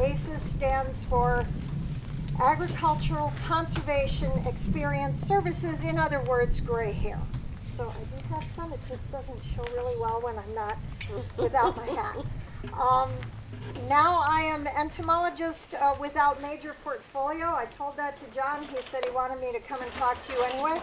ACES stands for Agricultural Conservation Experience Services, in other words, gray hair. So I do have some, it just doesn't show really well when I'm not without my hat. Um, now I am entomologist uh, without major portfolio. I told that to Jon. He said he wanted me to come and talk to you anyway.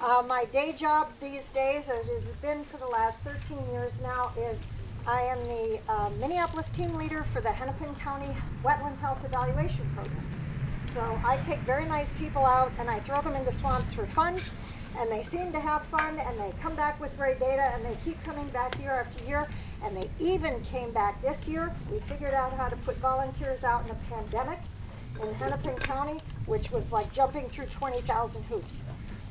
Uh, my day job these days, as it has been for the last 13 years now, is I am the uh, Minneapolis team leader for the Hennepin County Wetland Health Evaluation Program. So I take very nice people out and I throw them into swamps for fun, and they seem to have fun, and they come back with great data, and they keep coming back year after year, and they even came back this year. We figured out how to put volunteers out in a pandemic in Hennepin County, which was like jumping through 20,000 hoops.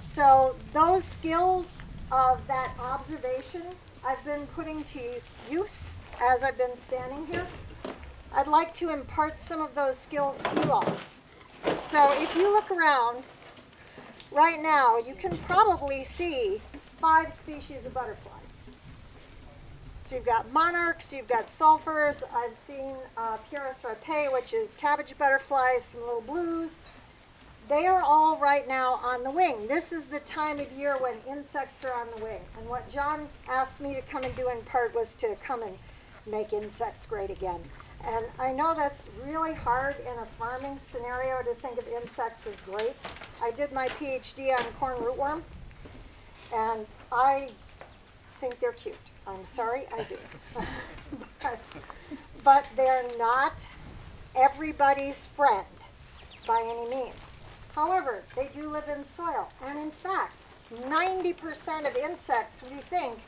So those skills of that observation I've been putting to use as I've been standing here. I'd like to impart some of those skills to you all. So if you look around right now, you can probably see five species of butterflies. So you've got monarchs, you've got sulfurs, I've seen uh, rapae, which is cabbage butterflies, some little blues. They are all right now on the wing. This is the time of year when insects are on the wing. And what Jon asked me to come and do in part was to come and make insects great again. And I know that's really hard in a farming scenario to think of insects as great. I did my PhD on corn rootworm, and I think they're cute. I'm sorry, I do. but, but they're not everybody's friend by any means. However, they do live in soil. And in fact, 90% of insects, we think,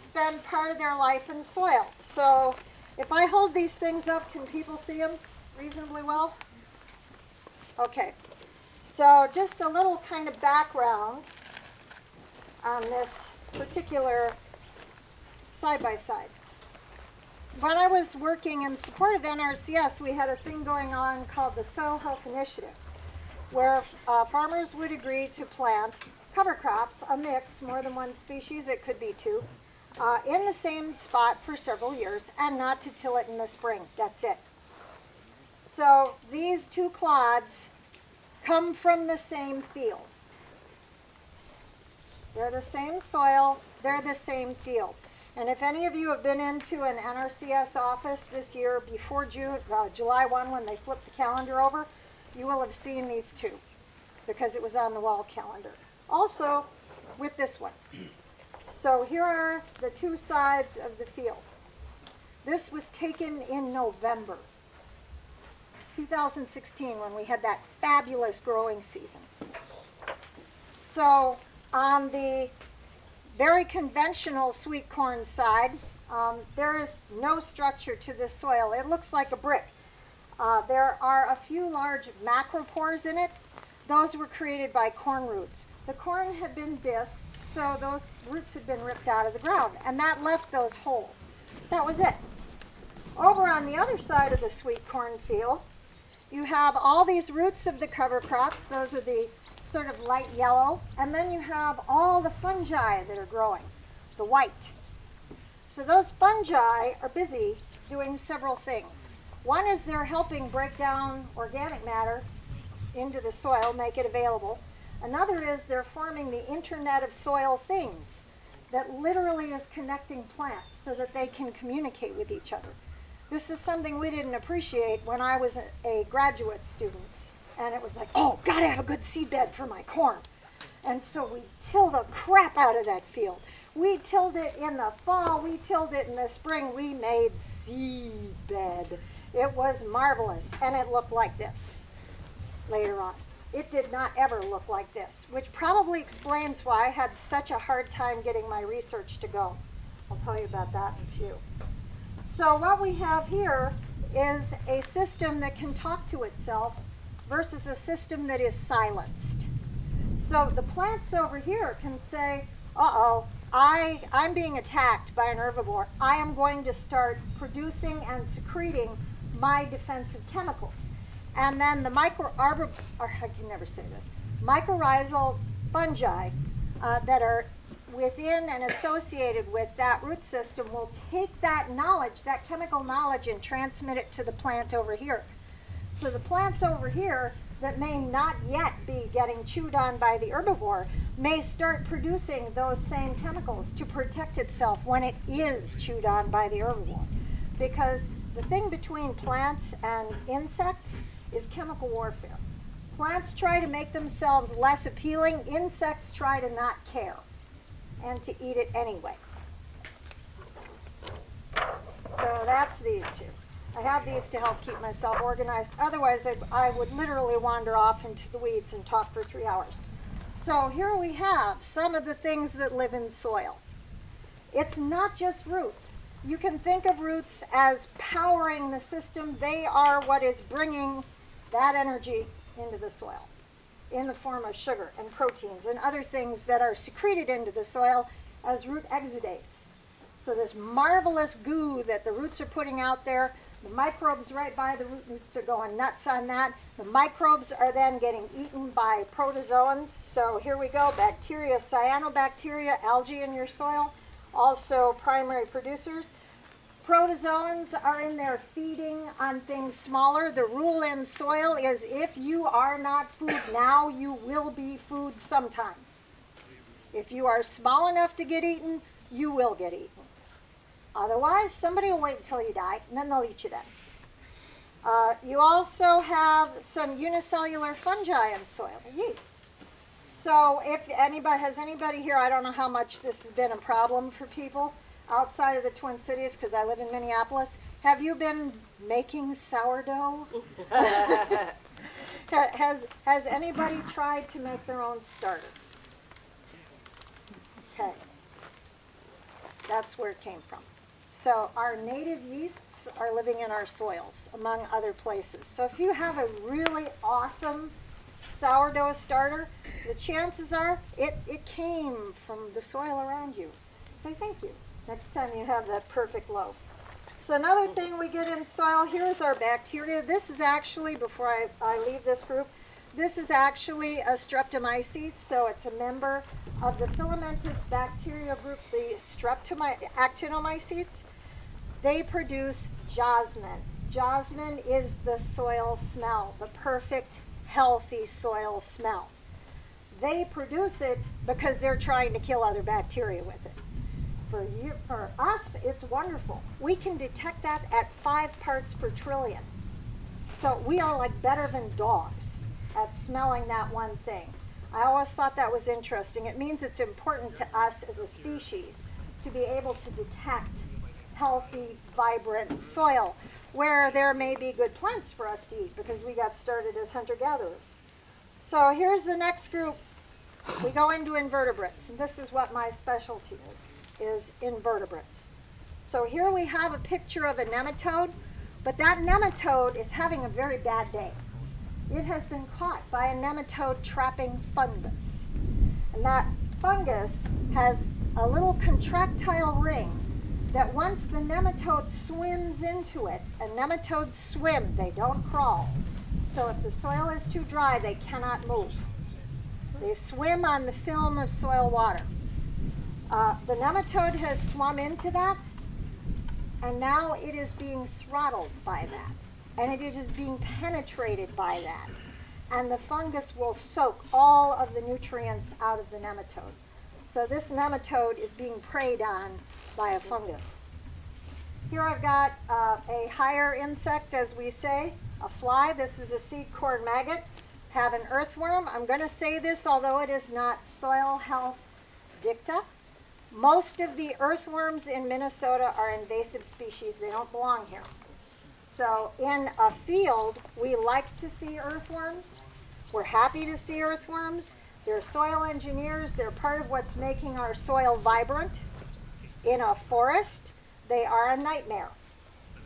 spend part of their life in soil. So if I hold these things up, can people see them reasonably well? Okay. So just a little kind of background on this particular side-by-side. When I was working in support of NRCS, we had a thing going on called the Soil Health Initiative, where uh, farmers would agree to plant cover crops, a mix, more than one species, it could be two, uh, in the same spot for several years and not to till it in the spring. That's it. So these two clods come from the same field. They're the same soil, they're the same field. And if any of you have been into an NRCS office this year before June, uh, July 1 when they flipped the calendar over, you will have seen these two because it was on the wall calendar. Also, with this one. So here are the two sides of the field. This was taken in November 2016 when we had that fabulous growing season. So on the very conventional sweet corn side, um, there is no structure to this soil. It looks like a brick. Uh, there are a few large macropores in it. Those were created by corn roots. The corn had been disked so those roots had been ripped out of the ground, and that left those holes. That was it. Over on the other side of the sweet corn field, you have all these roots of the cover crops. Those are the sort of light yellow. And then you have all the fungi that are growing, the white. So those fungi are busy doing several things. One is they're helping break down organic matter into the soil, make it available. Another is they're forming the Internet of Soil Things that literally is connecting plants so that they can communicate with each other. This is something we didn't appreciate when I was a, graduate student. And it was like, oh, gotta have a good seed bed for my corn. And so we tilled the crap out of that field. We tilled it in the fall, we tilled it in the spring, we made seed bed. It was marvelous, and it looked like this later on. It did not ever look like this, which probably explains why I had such a hard time getting my research to go. I'll tell you about that in a few. So what we have here is a system that can talk to itself versus a system that is silenced. So the plants over here can say, uh-oh, I, I'm being attacked by an herbivore. I am going to start producing and secreting my defensive chemicals. And then the micro arbor, or I can never say this, mycorrhizal fungi uh, that are within and associated with that root system will take that knowledge, that chemical knowledge, and transmit it to the plant over here. So the plants over here that may not yet be getting chewed on by the herbivore may start producing those same chemicals to protect itself when it is chewed on by the herbivore. Because the thing between plants and insects is chemical warfare. Plants try to make themselves less appealing, insects try to not care and to eat it anyway. So that's these two. I have these to help keep myself organized. Otherwise, I, would literally wander off into the weeds and talk for three hours. So here we have some of the things that live in soil. It's not just roots. You can think of roots as powering the system. They are what is bringing that energy into the soil in the form of sugar and proteins and other things that are secreted into the soil as root exudates. So this marvelous goo that the roots are putting out there, the microbes right by the root roots are going nuts on that. The microbes are then getting eaten by protozoans. So here we go, bacteria, cyanobacteria, algae in your soil, also primary producers. Protozoans are in there feeding on things smaller. The rule in soil is if you are not food now, you will be food sometime. If you are small enough to get eaten, you will get eaten. Otherwise, somebody will wait until you die, and then they'll eat you then. Uh, you also have some unicellular fungi in soil, yeast. So if anybody has anybody here, I don't know how much this has been a problem for people outside of the Twin Cities because I live in Minneapolis. Have you been making sourdough? has has anybody tried to make their own starter? Okay. That's where it came from. So our native yeasts are living in our soils, among other places. So if you have a really awesome sourdough starter, the chances are it, it came from the soil around you. Say thank you next time you have that perfect loaf. So another thing we get in soil, here's our bacteria. This is actually, before I, I leave this group, this is actually a streptomyces, so it's a member of the filamentous bacteria group, the streptomyces. They produce geosmin. Geosmin is the soil smell, the perfect, healthy soil smell. They produce it because they're trying to kill other bacteria with it for you, for us, it's wonderful. We can detect that at five parts per trillion. So we are like better than dogs at smelling that one thing. I always thought that was interesting. It means it's important to us as a species to be able to detect healthy, vibrant soil where there may be good plants for us to eat because we got started as hunter gatherers. So here's the next group. We go into invertebrates, and this is what my specialty is is invertebrates. So here we have a picture of a nematode, but that nematode is having a very bad day. It has been caught by a nematode trapping fungus. And that fungus has a little contractile ring that once the nematode swims into it, and nematodes swim, they don't crawl. So if the soil is too dry, they cannot move. They swim on the film of soil water. Uh, the nematode has swum into that, and now it is being throttled by that, and it is being penetrated by that. And the fungus will soak all of the nutrients out of the nematode. So this nematode is being preyed on by a fungus. Here I've got uh, a higher insect, as we say, a fly. This is a seed corn maggot. Have an earthworm. I'm going to say this, although it is not soil health dicta. Most of the earthworms in Minnesota are invasive species. They don't belong here. So in a field, we like to see earthworms. We're happy to see earthworms. They're soil engineers. They're part of what's making our soil vibrant. In a forest, they are a nightmare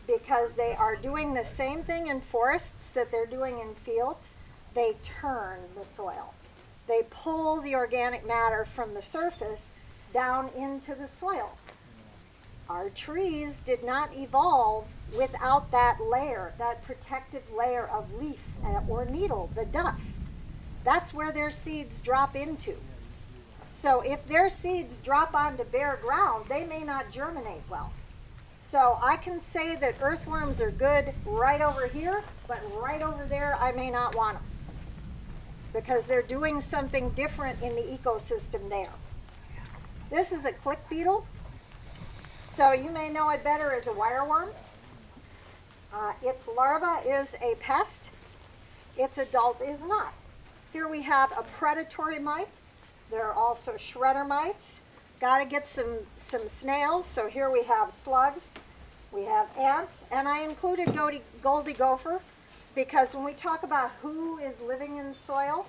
because they are doing the same thing in forests that they're doing in fields. They turn the soil. They pull the organic matter from the surface down into the soil. Our trees did not evolve without that layer, that protective layer of leaf uh, or needle, the duff. That's where their seeds drop into. So if their seeds drop onto bare ground, they may not germinate well. So I can say that earthworms are good right over here, but right over there I may not want them because they're doing something different in the ecosystem there. This is a click beetle. So you may know it better as a wireworm. Uh, its larva is a pest. Its adult is not. Here we have a predatory mite. There are also shredder mites. Got to get some, some snails. So here we have slugs. We have ants. And I included Goldie, Goldie Gopher because when we talk about who is living in soil,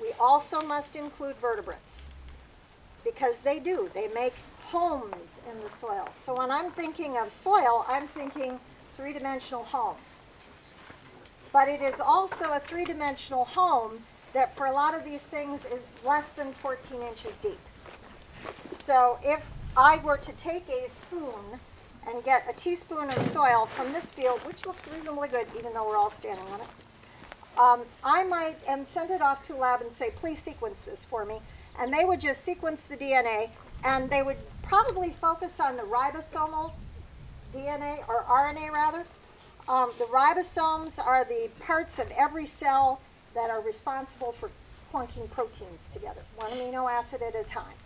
we also must include vertebrates because they do. They make homes in the soil. So when I'm thinking of soil, I'm thinking three-dimensional home. But it is also a three-dimensional home that for a lot of these things is less than 14 inches deep. So if I were to take a spoon and get a teaspoon of soil from this field, which looks reasonably good even though we're all standing on it, um, I might and send it off to lab and say, please sequence this for me. And they would just sequence the DNA and they would probably focus on the ribosomal DNA or RNA rather. Um, the ribosomes are the parts of every cell that are responsible for clunking proteins together, one amino acid at a time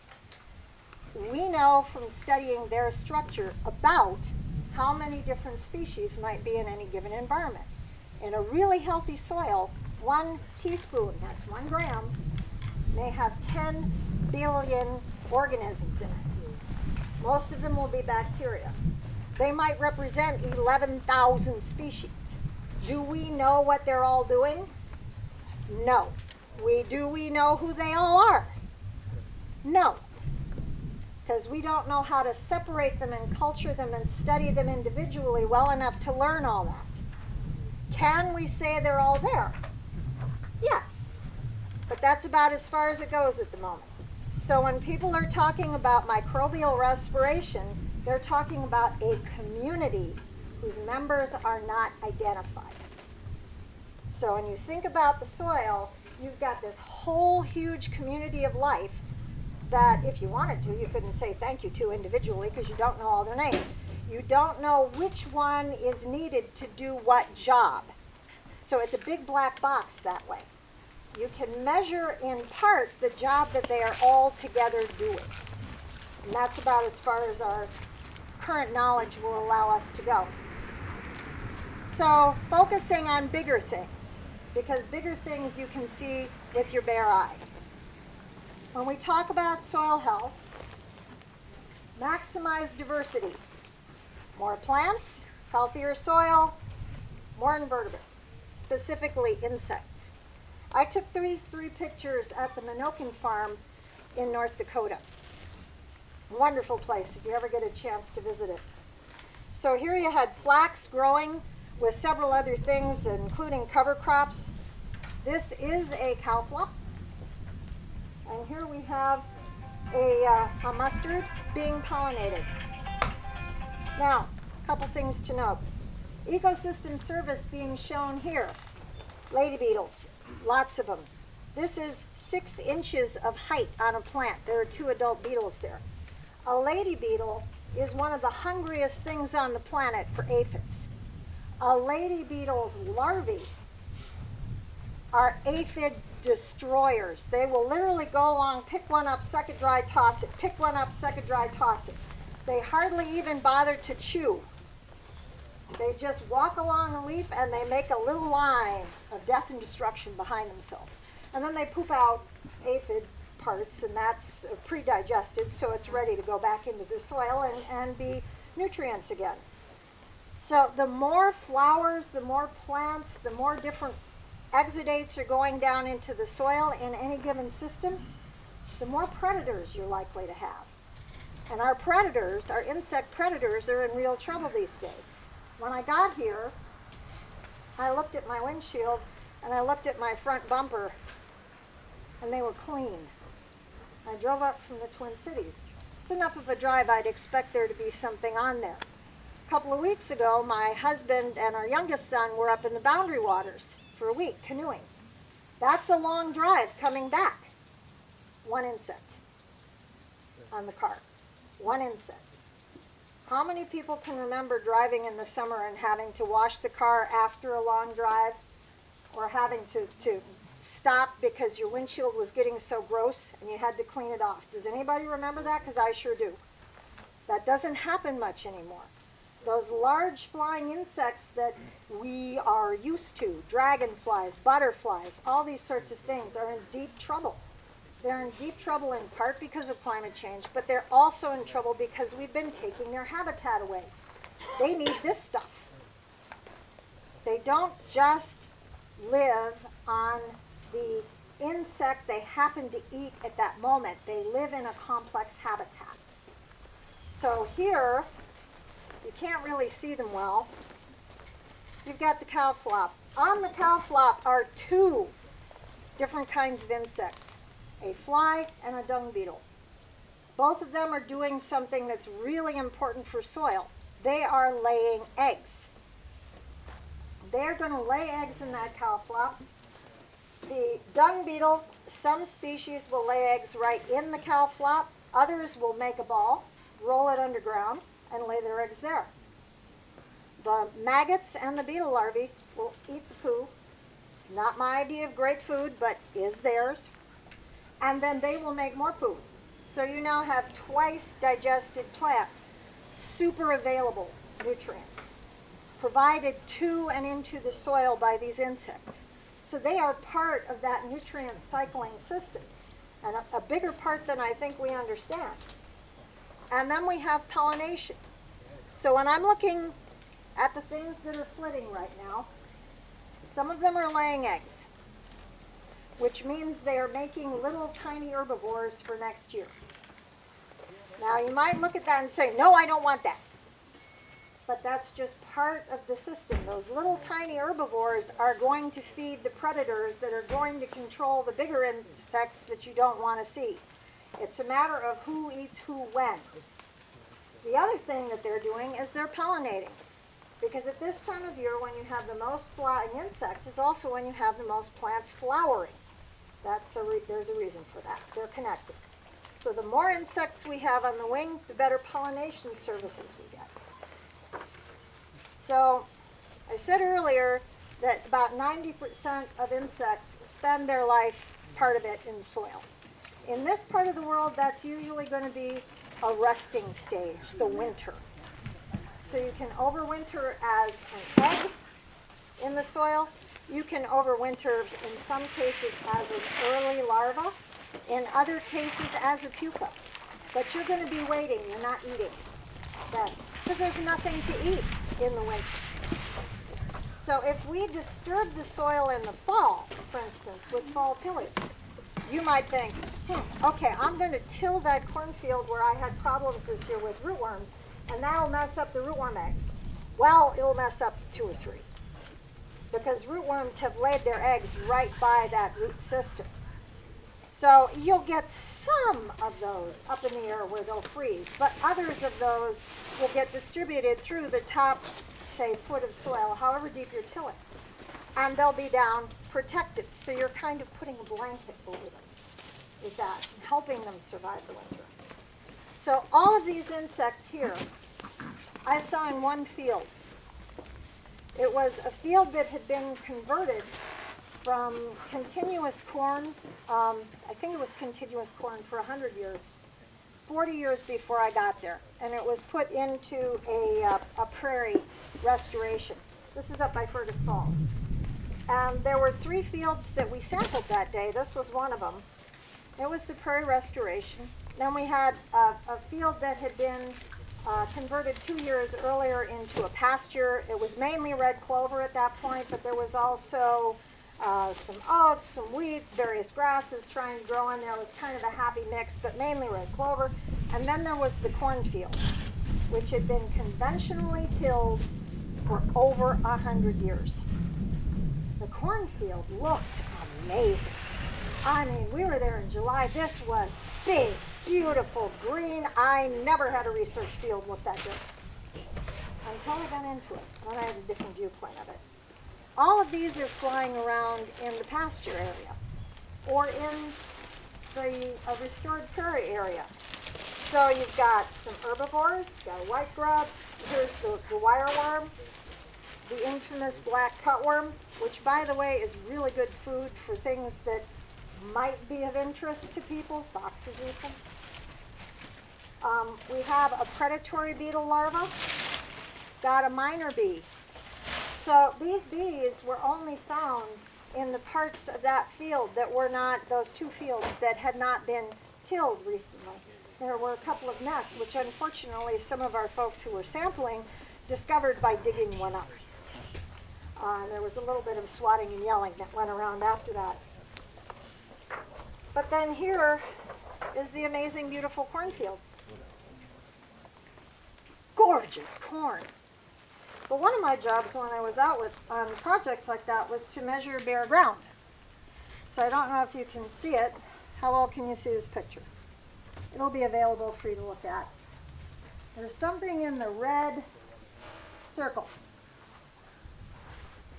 we know from studying their structure about how many different species might be in any given environment. In a really healthy soil, one teaspoon, that's one gram, may have 10 billion organisms in it. Most of them will be bacteria. They might represent 11,000 species. Do we know what they're all doing? No. We do we know who they all are? No because we don't know how to separate them and culture them and study them individually well enough to learn all that. Can we say they're all there? Yes. But that's about as far as it goes at the moment. So when people are talking about microbial respiration, they're talking about a community whose members are not identified. So when you think about the soil, you've got this whole huge community of life that if you wanted to, you couldn't say thank you to individually because you don't know all their names. You don't know which one is needed to do what job. So it's a big black box that way. You can measure in part the job that they are all together doing. And that's about as far as our current knowledge will allow us to go. So focusing on bigger things, because bigger things you can see with your bare eye. When we talk about soil health, maximize diversity. More plants, healthier soil, more invertebrates, specifically insects. I took these three pictures at the Menoken Farm in North Dakota. Wonderful place if you ever get a chance to visit it. So here you had flax growing with several other things, including cover crops. This is a cowslip. And here we have a, uh, a mustard being pollinated. Now, a couple things to note. Ecosystem service being shown here. Lady beetles, lots of them. This is six inches of height on a plant. There are two adult beetles there. A lady beetle is one of the hungriest things on the planet for aphids. A lady beetle's larvae are aphid destroyers. They will literally go along, pick one up, suck it dry, toss it, pick one up, suck it dry, toss it. They hardly even bother to chew. They just walk along a leaf and they make a little line of death and destruction behind themselves. And then they poop out aphid parts, and that's pre-digested, so it's ready to go back into the soil and, and be nutrients again. So the more flowers, the more plants, the more different exudates are going down into the soil in any given system, the more predators you're likely to have. And our predators, our insect predators, are in real trouble these days. When I got here, I looked at my windshield and I looked at my front bumper and they were clean. I drove up from the Twin Cities. It's enough of a drive I'd expect there to be something on there. Couple of weeks ago, my husband and our youngest son were up in the boundary waters for a week canoeing. That's a long drive coming back. One insect. on the car. One insect. How many people can remember driving in the summer and having to wash the car after a long drive? Or having to, to stop because your windshield was getting so gross and you had to clean it off. Does anybody remember that? Because I sure do. That doesn't happen much anymore. Those large flying insects that we are used to, dragonflies, butterflies, all these sorts of things, are in deep trouble. They're in deep trouble in part because of climate change, but they're also in trouble because we've been taking their habitat away. They need this stuff. They don't just live on the insect they happen to eat at that moment. They live in a complex habitat. So here, you can't really see them well. You've got the cow flop. On the cow flop are two different kinds of insects, a fly and a dung beetle. Both of them are doing something that's really important for soil. They are laying eggs. They're going to lay eggs in that cow flop the dung beetle, some species will lay eggs right in the cow flop. Others will make a ball, roll it underground, and lay their eggs there. The maggots and the beetle larvae will eat the poo. Not my idea of great food, but is theirs. And then they will make more poo. So you now have twice digested plants, super available nutrients, provided to and into the soil by these insects. So they are part of that nutrient cycling system, and a, a bigger part than I think we understand. And then we have pollination. So when I'm looking at the things that are flitting right now, some of them are laying eggs, which means they are making little tiny herbivores for next year. Now you might look at that and say, no, I don't want that but that's just part of the system. Those little tiny herbivores are going to feed the predators that are going to control the bigger insects that you don't want to see. It's a matter of who eats who when. The other thing that they're doing is they're pollinating. Because at this time of year, when you have the most flying insects, is also when you have the most plants flowering. That's a there's a reason for that. They're connected. So the more insects we have on the wing, the better pollination services we get. So I said earlier that about 90% of insects spend their life, part of it, in soil. In this part of the world, that's usually going to be a resting stage, the winter. So you can overwinter as an egg in the soil. You can overwinter in some cases as an early larva, in other cases as a pupa. But you're going to be waiting, you're not eating then, because there's nothing to eat in the winter. So if we disturb the soil in the fall, for instance, with fall tillage, you might think, Hmm, okay, I'm going to till that cornfield where I had problems this year with rootworms, and that'll mess up the rootworm eggs. Well, it'll mess up two or three. Because rootworms have laid their eggs right by that root system. So you'll get some of those up in the air where they'll freeze, but others of those will get distributed through the top, say, foot of soil, however deep you're tilling. And they'll be down protected, so you're kind of putting a blanket over them with that, helping them survive the winter. So all of these insects here, I saw in one field. It was a field that had been converted from continuous corn, um, I think it was continuous corn for 100 years, 40 years before I got there. And it was put into a, uh, a prairie restoration. This is up by Fergus Falls. And there were three fields that we sampled that day. This was one of them. It was the prairie restoration. Then we had a, a field that had been uh, converted two years earlier into a pasture. It was mainly red clover at that point, but there was also uh, some oats, some wheat, various grasses trying to grow in there. It was kind of a happy mix, but mainly red clover. And then there was the cornfield, which had been conventionally tilled for over a hundred years. The cornfield looked amazing. I mean, we were there in July. This was big, beautiful, green. I never had a research field look that good until I got into it. Then I had a different viewpoint of it. All of these are flying around in the pasture area or in the uh, restored prairie area. So you've got some herbivores, you've got white grub, here's the, the wireworm, the infamous black cutworm, which by the way is really good food for things that might be of interest to people, foxes even. Um, we have a predatory beetle larva, got a miner bee. So these bees were only found in the parts of that field that were not, those two fields that had not been tilled recently. There were a couple of nests, which unfortunately some of our folks who were sampling discovered by digging one up. Uh, there was a little bit of swatting and yelling that went around after that. But then here is the amazing, beautiful cornfield. Gorgeous corn. But one of my jobs when I was out with on projects like that was to measure bare ground. So I don't know if you can see it. How well can you see this picture? It'll be available for you to look at. There's something in the red circle.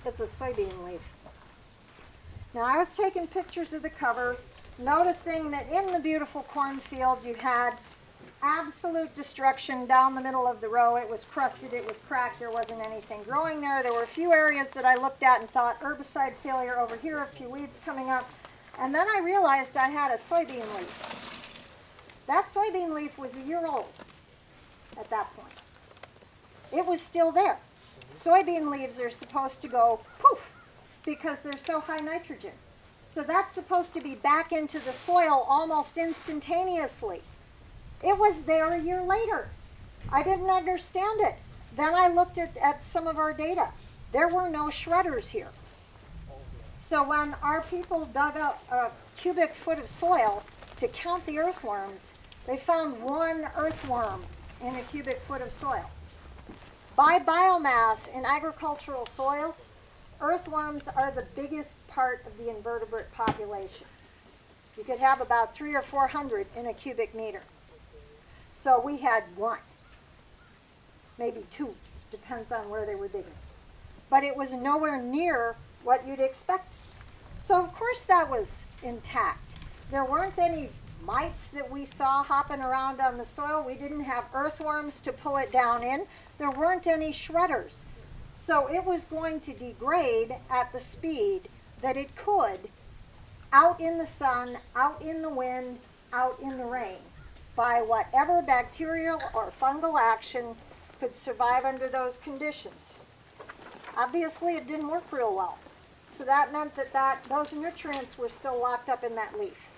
It's a soybean leaf. Now I was taking pictures of the cover, noticing that in the beautiful cornfield you had absolute destruction down the middle of the row. It was crusted, it was cracked, there wasn't anything growing there. There were a few areas that I looked at and thought herbicide failure over here, a few weeds coming up. And then I realized I had a soybean leaf. That soybean leaf was a year old at that point. It was still there. Soybean leaves are supposed to go poof because they're so high nitrogen. So that's supposed to be back into the soil almost instantaneously. It was there a year later. I didn't understand it. Then I looked at, at some of our data. There were no shredders here. So when our people dug up a cubic foot of soil to count the earthworms, they found one earthworm in a cubic foot of soil. By biomass in agricultural soils, earthworms are the biggest part of the invertebrate population. You could have about three or four hundred in a cubic meter. So we had one, maybe two, depends on where they were digging. But it was nowhere near what you'd expect. So of course that was intact. There weren't any mites that we saw hopping around on the soil. We didn't have earthworms to pull it down in. There weren't any shredders. So it was going to degrade at the speed that it could out in the sun, out in the wind, out in the rain by whatever bacterial or fungal action could survive under those conditions. Obviously, it didn't work real well. So that meant that, that those nutrients were still locked up in that leaf.